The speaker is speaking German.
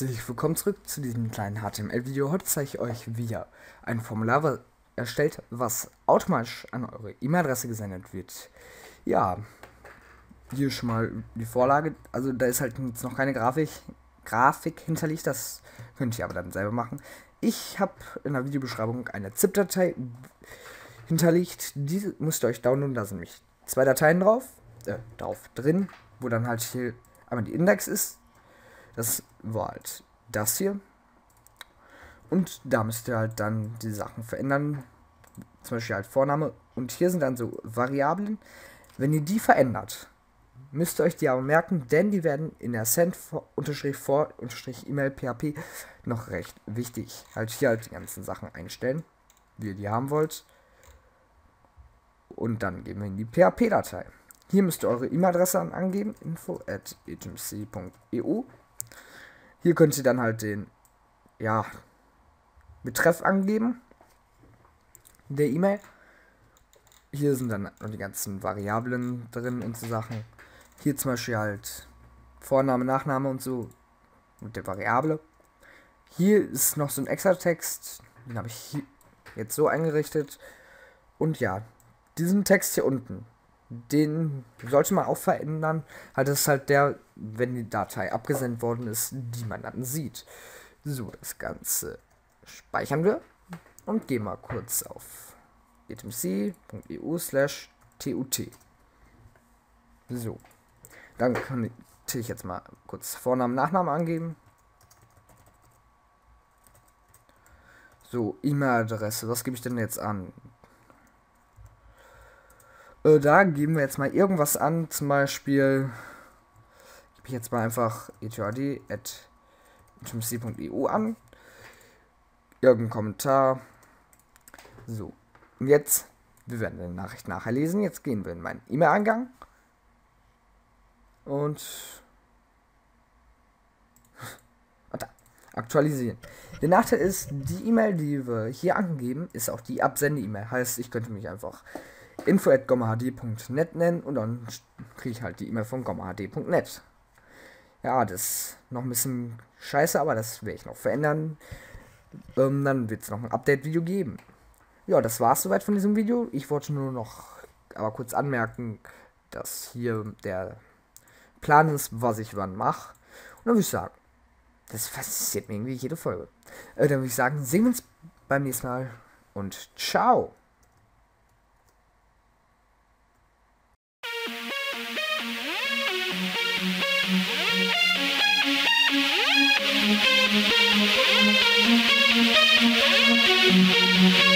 herzlich willkommen zurück zu diesem kleinen HTML-Video. Heute zeige ich euch, wie ihr ein Formular erstellt, was automatisch an eure E-Mail-Adresse gesendet wird. Ja, hier schon mal die Vorlage. Also da ist halt jetzt noch keine Grafik, Grafik hinterlegt, das könnt ihr aber dann selber machen. Ich habe in der Videobeschreibung eine ZIP-Datei hinterlegt. Diese müsst ihr euch downloaden, da sind nämlich zwei Dateien drauf, äh, drauf drin, wo dann halt hier einmal die Index ist das war halt das hier. Und da müsst ihr halt dann die Sachen verändern. Zum Beispiel halt Vorname. Und hier sind dann so Variablen. Wenn ihr die verändert, müsst ihr euch die aber merken, denn die werden in der Send-for-E-Mail PHP noch recht wichtig. Halt hier halt die ganzen Sachen einstellen, wie ihr die haben wollt. Und dann geben wir in die PHP-Datei. Hier müsst ihr eure E-Mail-Adresse angeben, info at agency.eu. Hier könnt ihr dann halt den, ja, Betreff angeben der E-Mail. Hier sind dann die ganzen Variablen drin und so Sachen. Hier zum Beispiel halt Vorname, Nachname und so mit der Variable. Hier ist noch so ein extra Text, den habe ich jetzt so eingerichtet. Und ja, diesen Text hier unten, den sollte man auch verändern. Halt, das ist halt der, wenn die Datei abgesendet worden ist, die man dann sieht. So, das Ganze speichern wir und gehen mal kurz auf etmc.eu slash tut. So, dann kann ich jetzt mal kurz Vornamen, Nachnamen angeben. So, E-Mail-Adresse, was gebe ich denn jetzt an? Äh, da geben wir jetzt mal irgendwas an, zum Beispiel, gebe ich jetzt mal einfach etad.intimacy.eu an. Irgendein Kommentar. So, und jetzt, wir werden die Nachricht nachher lesen. Jetzt gehen wir in meinen E-Mail-Eingang. Und, aktualisieren. Der Nachteil ist, die E-Mail, die wir hier angeben, ist auch die Absende-E-Mail. Heißt, ich könnte mich einfach info.gommahd.net nennen und dann kriege ich halt die E-Mail von gommahd.net. Ja, das ist noch ein bisschen scheiße, aber das werde ich noch verändern. Ähm, dann wird es noch ein Update-Video geben. Ja, das war es soweit von diesem Video. Ich wollte nur noch aber kurz anmerken, dass hier der Plan ist, was ich wann mache. Und dann würde ich sagen, das fasziniert mir irgendwie jede Folge. Äh, dann würde ich sagen, sehen wir uns beim nächsten Mal und ciao. Música